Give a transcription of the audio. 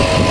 Oh!